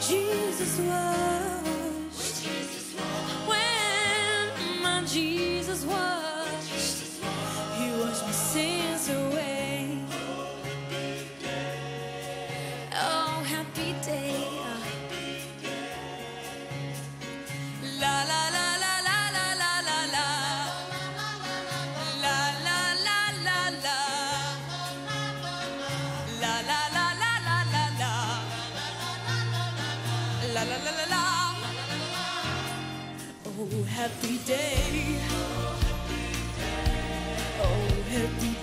Jesus washed. When my Jesus washed. Oh, happy day. Oh, happy day.